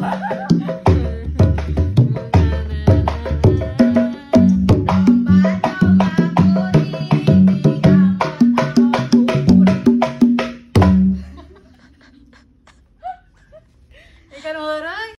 哈